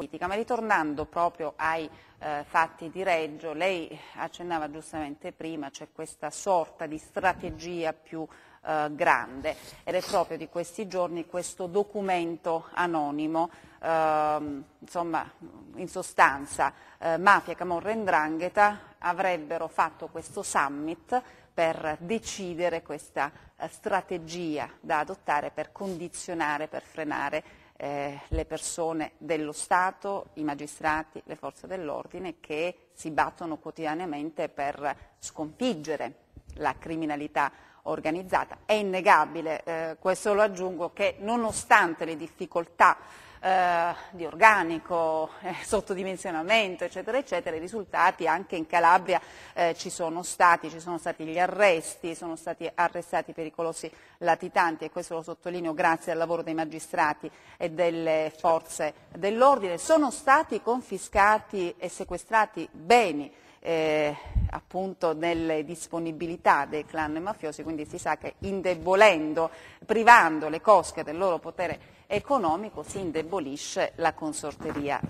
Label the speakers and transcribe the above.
Speaker 1: politica. Ma ritornando proprio ai eh, fatti di Reggio, lei accennava giustamente prima, c'è questa sorta di strategia più eh, grande ed è proprio di questi giorni questo documento anonimo, ehm, insomma in sostanza eh, mafia, camorra e ndrangheta avrebbero fatto questo summit per decidere questa eh, strategia da adottare per condizionare, per frenare eh, le persone dello Stato, i magistrati, le forze dell'ordine che si battono quotidianamente per sconfiggere la criminalità organizzata. È innegabile, eh, questo lo aggiungo, che nonostante le difficoltà eh, di organico, eh, sottodimensionamento, eccetera, eccetera, i risultati anche in Calabria eh, ci sono stati, ci sono stati gli arresti, sono stati arrestati pericolosi latitanti e questo lo sottolineo grazie al lavoro dei magistrati e delle forze dell'ordine, sono stati confiscati e sequestrati beni eh, appunto nelle disponibilità dei clan mafiosi, quindi si sa che indebolendo, privando le cosche del loro potere economico si indebolisce la consorteria